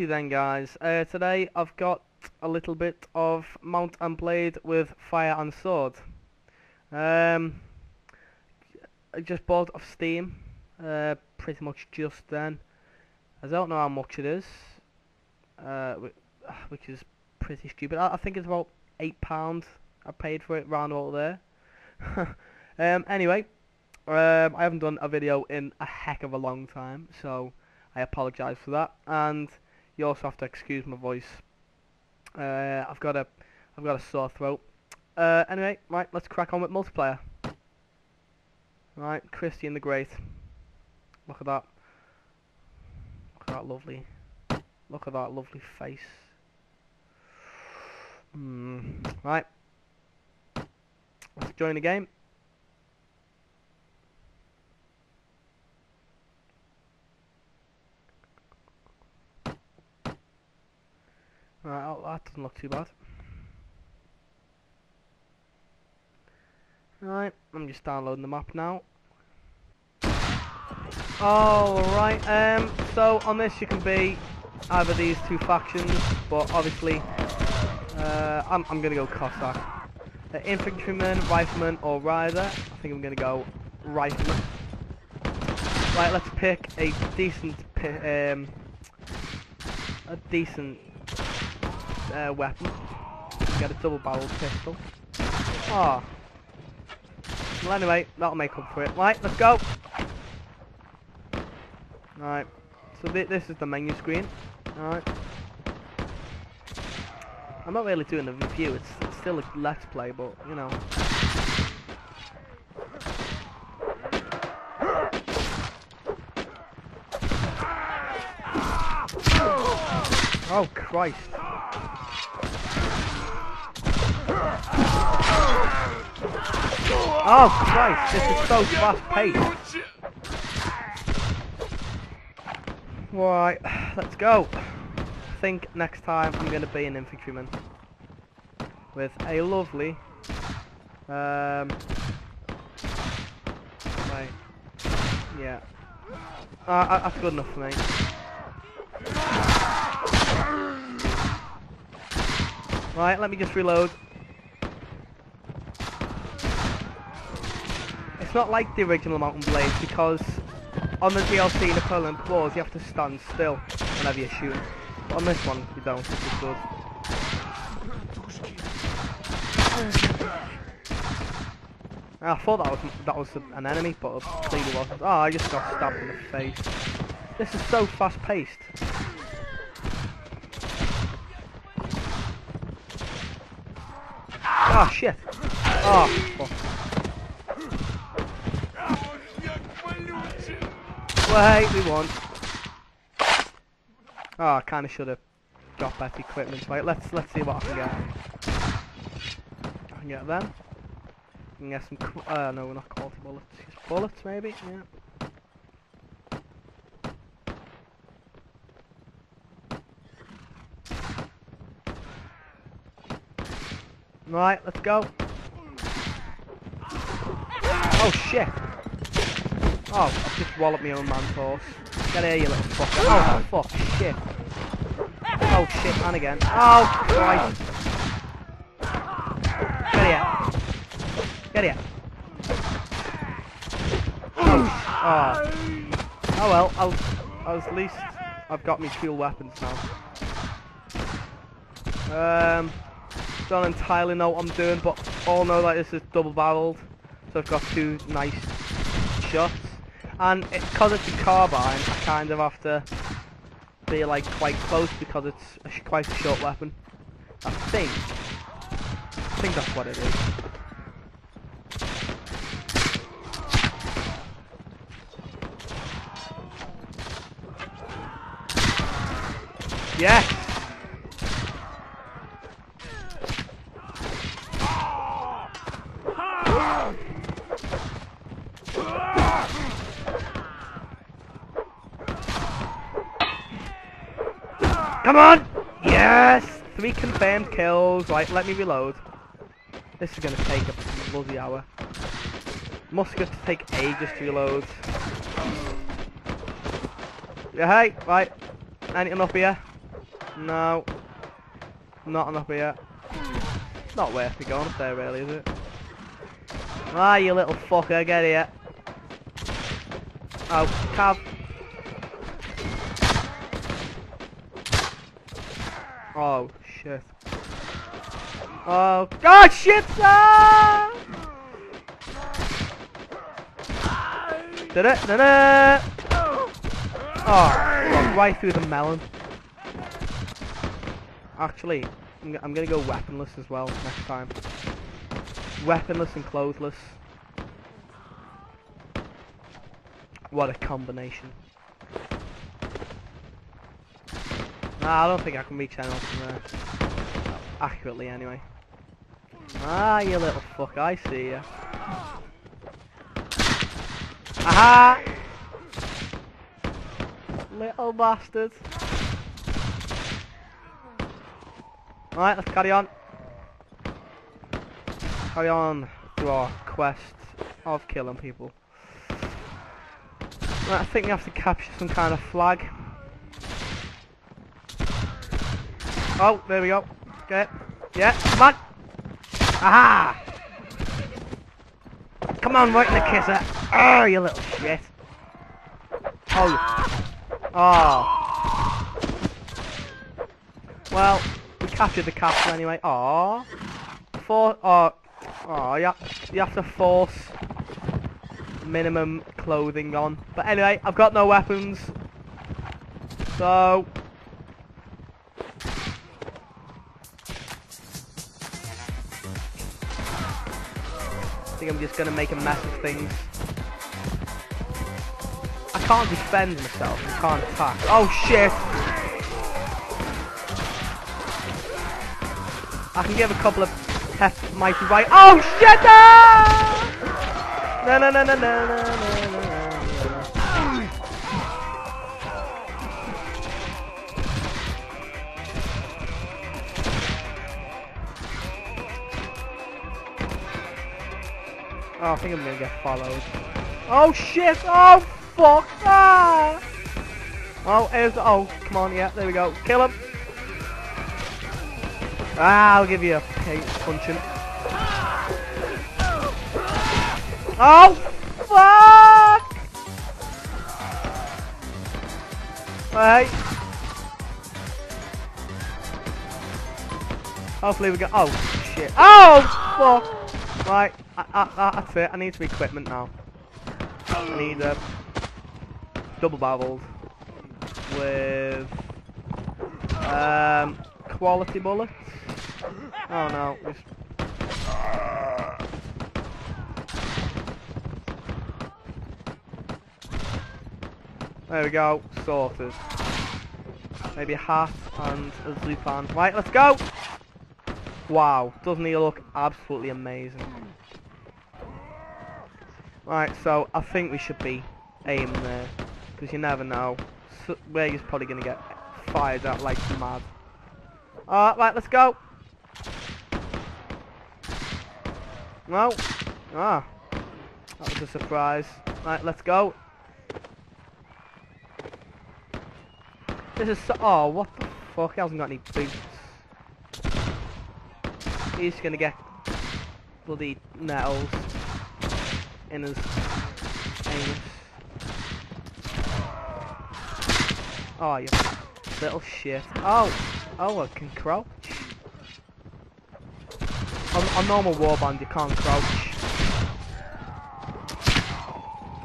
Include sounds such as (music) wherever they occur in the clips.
Alrighty then guys, uh, today I've got a little bit of Mount and Blade with Fire and Sword. Um, I just bought off Steam, uh, pretty much just then. I don't know how much it is, uh, which is pretty stupid. I, I think it's about £8 I paid for it round about there. (laughs) um, anyway, um, I haven't done a video in a heck of a long time, so I apologise for that. And you also have to excuse my voice. Uh, I've got a, I've got a sore throat. Uh, anyway, right, let's crack on with multiplayer. Right, Christian the Great. Look at that. Look at that lovely. Look at that lovely face. Hmm. Right. Let's join the game. Right, oh, that doesn't look too bad. Right, I'm just downloading the map now. Alright, um, so on this you can be either these two factions, but obviously, uh, I'm, I'm gonna go Cossack. Uh, infantryman, rifleman, or rider. I think I'm gonna go rifleman. Right, let's pick a decent, um, a decent uh, weapon. Get a double barreled pistol. Ah. Oh. Well anyway, that'll make up for it. Right, let's go! Right. So th this is the menu screen. Alright. I'm not really doing a review, it's, it's still a let's play, but, you know. Oh, Christ. Oh Christ, this is so fast paced. Right, let's go. I think next time I'm going to be an infantryman. With a lovely... Um... Right. Yeah. Uh, uh that's good enough for me. Right, let me just reload. It's not like the original Mount and Blade because on the DLC Napoleon Wars you have to stand still whenever you're shooting. But on this one you don't, which is good. I thought that was that was an enemy, but clearly wasn't. Oh, I just got stabbed in the face. This is so fast paced. Ah, shit. Oh, fuck. Wait, we won. Oh, I kind of should have got better equipment. Right, let's let's see what I can get. I can get them. I can get some. Uh, no, we're not quality bullets. Just bullets, maybe. Yeah. Right, let's go. Oh shit! Oh, I've just walloped my own man's horse. Get here, you little fucker. Oh, fuck, shit. Oh, shit, and again. Oh, Christ. Get here. Get here. Oh, oh. Oh well, I'll, I'll at least I've got me dual weapons now. Um, don't entirely know what I'm doing, but all know that this is double barreled. So I've got two nice shots. And because it's a carbine, I kind of have to be like quite close because it's a quite a short weapon. I think. I think that's what it is. Yes! Come on! Yes! Three confirmed kills. Right, let me reload. This is going to take a bloody hour. Must to take ages to reload. Yeah, hey, right. Anything up here? No. Not enough yet. Not worth me going up there really, is it? Ah, you little fucker, get here. Oh, Cav. Oh, shit. Oh, God, shit! Did it? Did it? Oh, right through the melon. Actually, I'm, I'm gonna go weaponless as well next time. Weaponless and clothless. What a combination. I don't think I can reach anyone from there. Accurately, anyway. Ah, you little fuck, I see ya. Aha! Little bastard. Alright, let's carry on. Carry on to our quest of killing people. Right, I think we have to capture some kind of flag. Oh, there we go. Get. Yeah, come on! Aha! Come on, right in the kisser. Oh, you little shit. Oh. Oh. Well, we captured the castle anyway. Aww. For oh, oh, yeah. You have to force minimum clothing on. But anyway, I've got no weapons. So think I'm just gonna make a mess of things. I can't defend myself, I can't attack. Oh shit! I can give a couple of heft mighty right. Oh shit! Ah! No no no no no no. Oh, I think I'm gonna get followed. Oh shit! Oh fuck! Ah! Oh, here's the, oh, come on, yeah, there we go. Kill him! Ah, I'll give you a punching. Oh, fuck! Right. Hopefully we get, oh, shit. Oh, fuck! Right, I, that's it, I need some equipment now. I need a double barreled with um, quality bullets. Oh no, just There we go, sorted. Maybe a hat and a Zupan. Right, let's go! Wow, doesn't he look absolutely amazing? Right, so I think we should be aiming there. Because you never know. So, where he's probably going to get fired at like mad. Alright, right, let's go. No. Ah. That was a surprise. Right, let's go. This is so oh, what the fuck? He hasn't got any boots. He's gonna get bloody nettles in his. Oh, you little shit. Oh, oh, I can crouch. On, on normal warband, you can't crouch.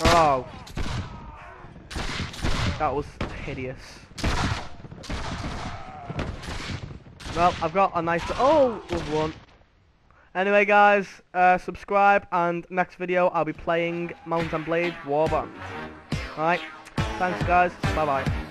Oh. That was hideous. Well, I've got a nice... Oh, one. Anyway, guys, uh, subscribe, and next video I'll be playing Mount and Blade Warband. Alright, thanks guys, bye bye.